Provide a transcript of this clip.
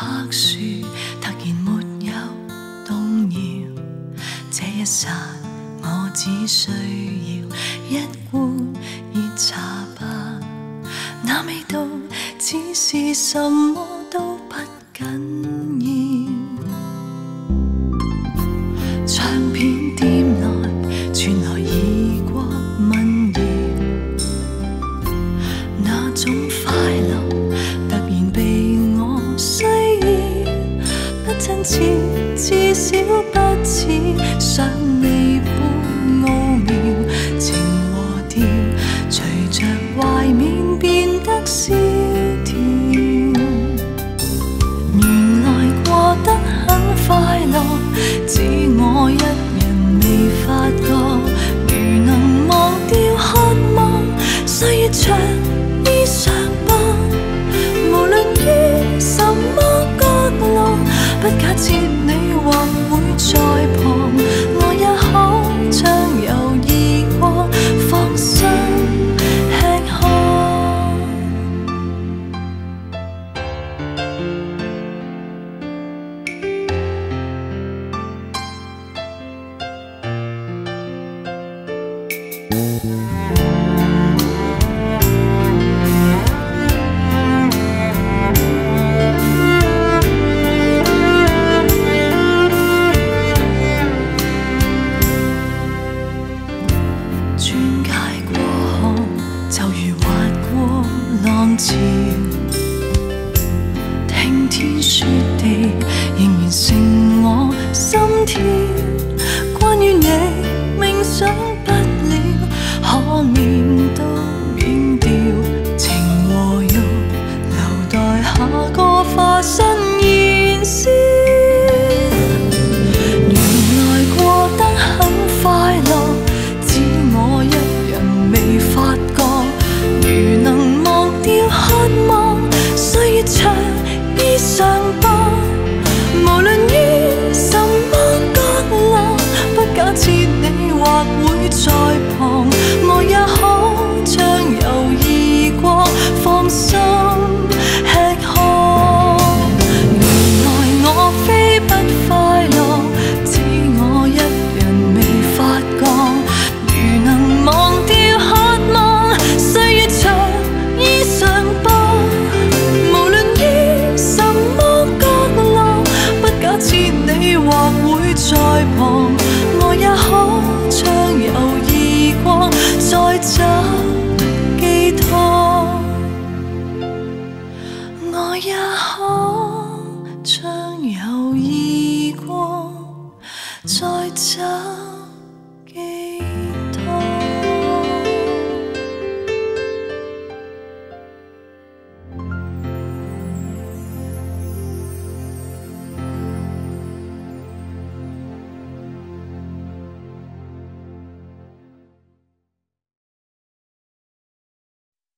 柏树突然没有动摇，这一刹我只需要一罐热茶吧，那味道只是什么都不紧要。情。to 照，聽天說地，仍然成我心跳。關於你冥想。在旁我也可畅游异国再找寄托我也可畅游异国再找